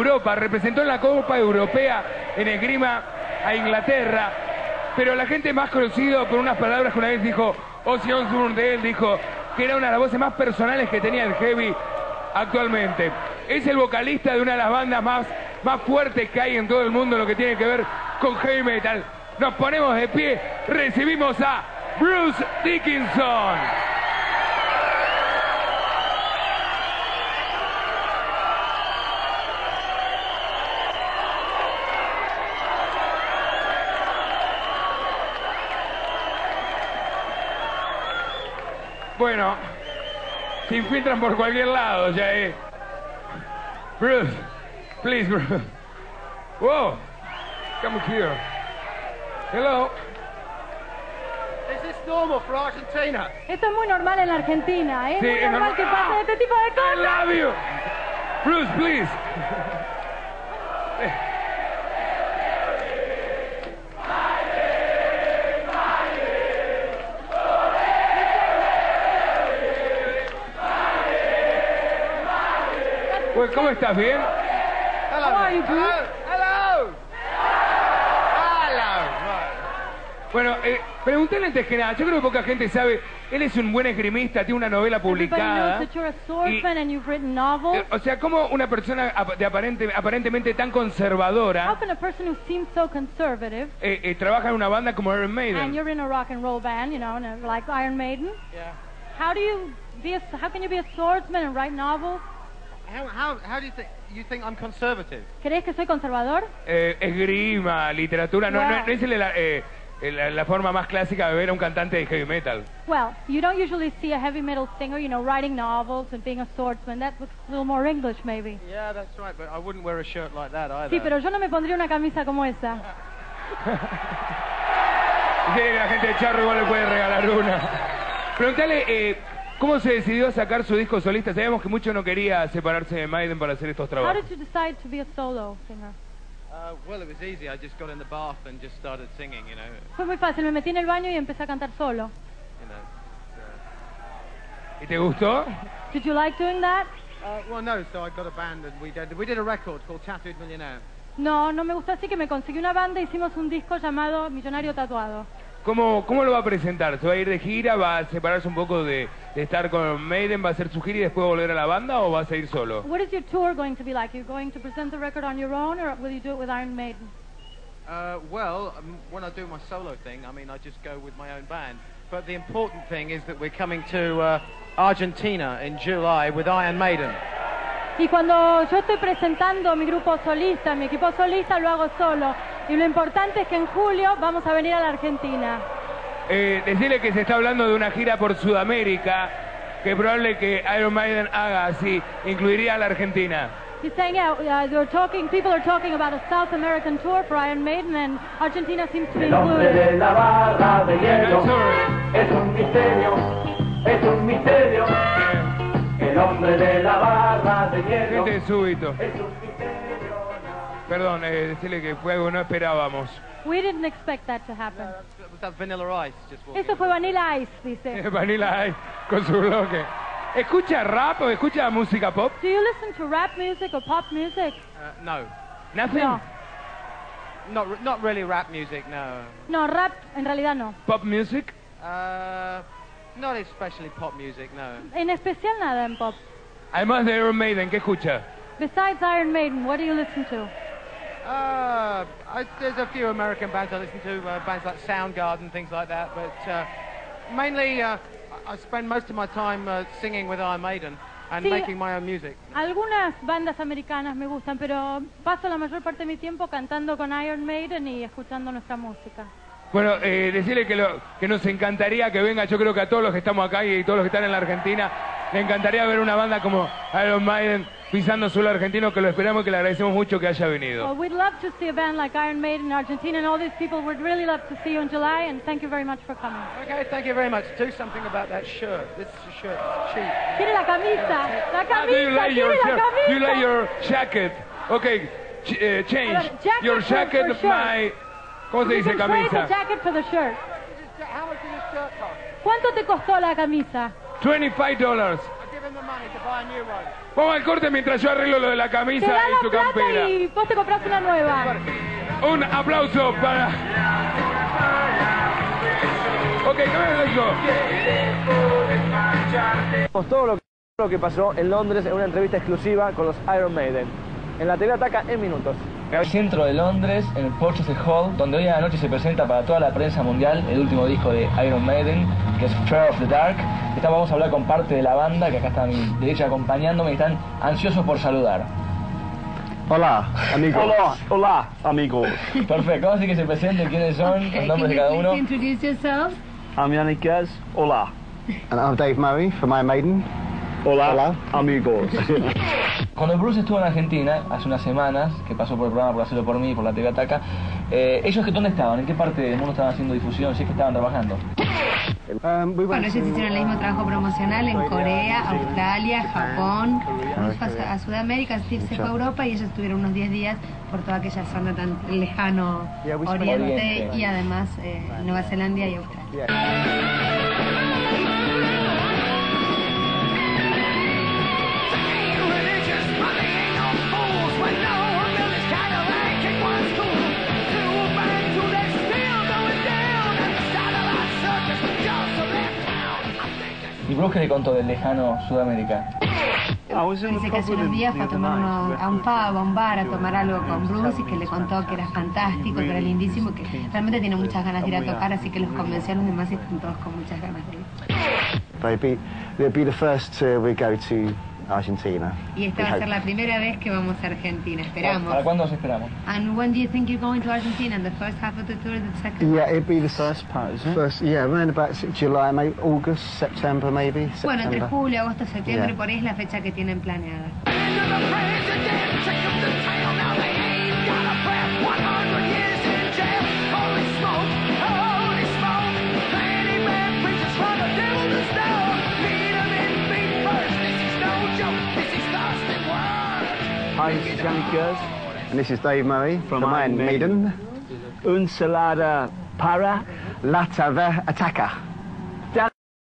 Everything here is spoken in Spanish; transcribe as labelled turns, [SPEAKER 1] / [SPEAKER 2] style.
[SPEAKER 1] Europa, representó en la Copa Europea en esgrima a Inglaterra, pero la gente más conocido por unas palabras que una vez dijo Ozzy Osbourne de él, dijo que era una de las voces más personales que tenía el heavy actualmente. Es el vocalista de una de las bandas más, más fuertes que hay en todo el mundo lo que tiene que ver con heavy metal. Nos ponemos de pie, recibimos a Bruce Dickinson. Bueno, se infiltran por cualquier lado, ya eh. Bruce, please, Bruce. Whoa, come here. Hello.
[SPEAKER 2] Is this normal for Argentina?
[SPEAKER 3] Esto es muy normal en la Argentina, ¿eh?
[SPEAKER 1] Sí,
[SPEAKER 3] muy
[SPEAKER 1] es
[SPEAKER 3] normal
[SPEAKER 1] normal.
[SPEAKER 3] que pasen
[SPEAKER 1] Ah,
[SPEAKER 3] este tipo de
[SPEAKER 1] I
[SPEAKER 3] cosas.
[SPEAKER 1] love you. Bruce, please. Pues, ¿Cómo estás? ¿Bien?
[SPEAKER 2] Hello.
[SPEAKER 3] How are you?
[SPEAKER 2] Hello. Hello. Hello.
[SPEAKER 1] Bueno, eh, preguntale antes que nada. Yo creo que poca gente sabe. Él es un buen esgrimista, tiene una novela
[SPEAKER 3] Everybody knows
[SPEAKER 1] publicada.
[SPEAKER 3] that you're a swordsman and you've written novels.
[SPEAKER 1] Eh, O sea, ¿cómo una persona de aparente, aparentemente tan
[SPEAKER 3] How
[SPEAKER 1] conservadora
[SPEAKER 3] can a person who seems so conservative
[SPEAKER 1] eh, eh, trabaja en una banda como Iron
[SPEAKER 3] and
[SPEAKER 1] Maiden?
[SPEAKER 3] you're in a rock and roll band, you know, and, uh, like Iron Maiden,
[SPEAKER 2] Yeah.
[SPEAKER 3] how do you be a, how can you be a swordsman and write novels?
[SPEAKER 2] How, how, how do you think you think I'm conservative?
[SPEAKER 3] ¿Crees que soy conservador?
[SPEAKER 1] Eh, esgrima, literatura, no, no,
[SPEAKER 3] Wow.
[SPEAKER 1] no es la, eh, la- la forma más clásica de ver a un cantante de heavy metal.
[SPEAKER 3] Well, you don't usually see a heavy metal singer, you know, writing novels and being a swordsman. That looks a little more English, maybe.
[SPEAKER 2] Yeah, that's right. But I wouldn't wear a shirt like that either.
[SPEAKER 3] Sí, pero yo no me pondría una camisa como esa.
[SPEAKER 1] Sí, la gente de Charro igual le puede regalar una. Preguntale, eh, ¿cómo se decidió a sacar su disco solista? Sabemos que mucho no quería separarse de Maiden para hacer estos
[SPEAKER 3] How
[SPEAKER 1] trabajos.
[SPEAKER 3] did you decide to be a solo singer?
[SPEAKER 2] Uh, well, it was easy. I just got in the bath and just started singing. You know.
[SPEAKER 3] Fue muy fácil, me metí en el baño y empecé a cantar solo.
[SPEAKER 2] You know.
[SPEAKER 1] ¿Y te gustó?
[SPEAKER 3] Did you like doing that?
[SPEAKER 2] Uh, well, no. So I got a band and we did we did a record called Tattooed Millionaire.
[SPEAKER 3] No, no me gustó así que me conseguí una banda, hicimos un disco llamado Millonario Tatuado.
[SPEAKER 1] ¿Cómo, ¿Cómo lo va a presentar? ¿Se va a ir de gira? ¿Va a separarse un poco de, de estar con Maiden? ¿Va a hacer su gira y después volver a la banda o va a seguir solo?
[SPEAKER 3] What is your tour going to be like? You're going to present the record on your own or will you do it with Iron Maiden?
[SPEAKER 2] Uh, well, um, when I do my solo thing, I mean, I just go with my own band. But the important thing is that we're coming to uh, Argentina in July with Iron Maiden.
[SPEAKER 3] Y cuando yo estoy presentando mi grupo solista, mi equipo solista, lo hago solo. Y lo importante es que en julio vamos a venir a la Argentina.
[SPEAKER 1] Eh, decirle que se está hablando de una gira por Sudamérica, que es probable que Iron Maiden haga así, incluiría a la Argentina.
[SPEAKER 3] He's saying, yeah, uh, they're talking, people are talking about a South American tour for Iron Maiden and Argentina seems to be
[SPEAKER 4] El hombre
[SPEAKER 3] included.
[SPEAKER 4] de la barra de hielo es un misterio, es un misterio. El hombre de la barra de hielo
[SPEAKER 1] Gente de súbito.
[SPEAKER 4] es un misterio.
[SPEAKER 1] Perdón, eh, decirle que fue algo que no esperábamos.
[SPEAKER 3] We didn't expect that to happen.
[SPEAKER 2] Was that Vanilla Ice just walking?
[SPEAKER 3] Eso fue Vanilla Ice, dice.
[SPEAKER 1] Vanilla Ice con su bloque. ¿Escucha rap o escucha música pop?
[SPEAKER 3] Do you listen to rap music or pop music?
[SPEAKER 2] Uh, no,
[SPEAKER 1] ¿Nothing?
[SPEAKER 3] No.
[SPEAKER 2] not not really rap music. No,
[SPEAKER 3] No, rap en realidad no.
[SPEAKER 1] ¿Pop music?
[SPEAKER 2] uh, not especially pop music. No.
[SPEAKER 3] En especial nada en pop.
[SPEAKER 1] Además de Iron Maiden, ¿qué escucha?
[SPEAKER 3] Besides Iron Maiden, what do you listen to?
[SPEAKER 2] Uh, I, there's a few American bands I listen to, uh, bands like Soundgarden, things like that. But uh, mainly, uh, I spend most of my time uh, singing with Iron Maiden and
[SPEAKER 3] Sí.
[SPEAKER 2] making my own music.
[SPEAKER 3] Algunas bandas americanas me gustan, pero paso la mayor parte de mi tiempo cantando con Iron Maiden y escuchando nuestra música.
[SPEAKER 1] Bueno, eh, decirle que, lo, que nos encantaría que venga, yo creo que a todos los que estamos acá y todos los que están en la Argentina, le encantaría ver una banda como Iron Maiden pisando suelo argentino, que lo esperamos y que le agradecemos mucho que haya
[SPEAKER 3] Well,
[SPEAKER 1] venido.
[SPEAKER 3] we'd love to see a band like Iron Maiden in Argentina, and all these people would really love to see you in July, and thank you very much for coming.
[SPEAKER 2] Okay, thank you very much. Do something about that shirt. This shirt is cheap.
[SPEAKER 3] Quiere la camisa, la
[SPEAKER 1] Ah, do you
[SPEAKER 3] camisa,
[SPEAKER 1] like your, shirt? Do you like
[SPEAKER 3] camisa.
[SPEAKER 1] your jacket? Okay, ch- eh, change.
[SPEAKER 3] Ver, jacket
[SPEAKER 1] your
[SPEAKER 3] for-
[SPEAKER 1] jacket,
[SPEAKER 3] for shirt.
[SPEAKER 1] my... ¿Cómo se dice
[SPEAKER 3] trade the
[SPEAKER 1] camisa?
[SPEAKER 3] jacket for the shirt.
[SPEAKER 2] How much did this shirt cost?
[SPEAKER 3] ¿Cuánto te costó la camisa?
[SPEAKER 1] $25.
[SPEAKER 2] I give him the money to buy a new one.
[SPEAKER 1] Vamos al corte mientras yo arreglo lo de la
[SPEAKER 3] Te
[SPEAKER 1] camisa
[SPEAKER 3] da
[SPEAKER 1] y su
[SPEAKER 3] la plata
[SPEAKER 1] campera.
[SPEAKER 3] y vos te compras una nueva.
[SPEAKER 1] Un aplauso para. Ok, cámbiame eso.
[SPEAKER 5] Todo lo que, lo que pasó en Londres en una entrevista exclusiva con los Iron Maiden. En la TV Ataca en minutos. El centro de Londres, en el Porchester Hall, donde hoy a la noche se presenta para toda la prensa mundial el último disco de Iron Maiden, que es Fear of the Dark. Esta vamos a hablar con parte de la banda, que acá está a mi derecha acompañándome y están ansiosos por saludar.
[SPEAKER 6] Hola, amigos. Hola, hola, amigos.
[SPEAKER 5] Perfecto, vamos a decir que se presenten quiénes son, los nombres de cada uno.
[SPEAKER 7] introduce yourselves?
[SPEAKER 6] I'm Yannick Gaz. Hola.
[SPEAKER 8] And I'm Dave Murray from Iron Maiden.
[SPEAKER 6] Hola, amigos.
[SPEAKER 5] Cuando Bruce estuvo en Argentina, hace unas semanas, que pasó por el programa por hacerlo por mí, por la TV Ataca, eh, ¿ellos que dónde estaban? ¿En qué parte del mundo estaban haciendo difusión? Si es que estaban trabajando.
[SPEAKER 8] We
[SPEAKER 7] Bueno, ellos
[SPEAKER 8] to,
[SPEAKER 7] hicieron el mismo trabajo promocional en Corea, Australia, Japón, Bruce fue a, a Sudamérica, Steve se fue a Europa y ellos estuvieron unos 10 días por toda aquella zona tan lejano Oriente. y además eh, Nueva Zelanda y Australia.
[SPEAKER 8] Yeah.
[SPEAKER 5] ¿Y Bruce qué le contó del lejano Sudamérica?
[SPEAKER 7] Dice que
[SPEAKER 6] pub
[SPEAKER 7] hace unos días fue a tomar uno- a un pub, a un bar, a tomar algo con Bruce y que le contó que era fantástico, que era lindísimo, que realmente tiene muchas ganas de ir a tocar, así que los convenció a los demás y están todos con muchas ganas de ir.
[SPEAKER 8] They'd be, they'd be the first tour we go to Argentina.
[SPEAKER 7] Y esta va a ser la primera vez que vamos a Argentina, esperamos.
[SPEAKER 5] ¿Para cuándo os esperamos?
[SPEAKER 7] And when do you think you're going to Argentina? The first half of the tour, the second?
[SPEAKER 8] Yeah, it'd be the
[SPEAKER 6] First part, is it?
[SPEAKER 8] first. Yeah, around about July, maybe August, September, maybe.
[SPEAKER 7] Bueno, entre
[SPEAKER 8] September.
[SPEAKER 7] julio, agosto, septiembre,
[SPEAKER 8] Yeah.
[SPEAKER 7] por ahí es la fecha que tienen planeada.
[SPEAKER 6] Hi, this is Yannick Gaz.
[SPEAKER 8] And this is Dave Murray
[SPEAKER 6] From
[SPEAKER 8] from,
[SPEAKER 6] Iron
[SPEAKER 8] Iron Maiden.
[SPEAKER 6] Unsalada para.
[SPEAKER 8] Latava Attacker.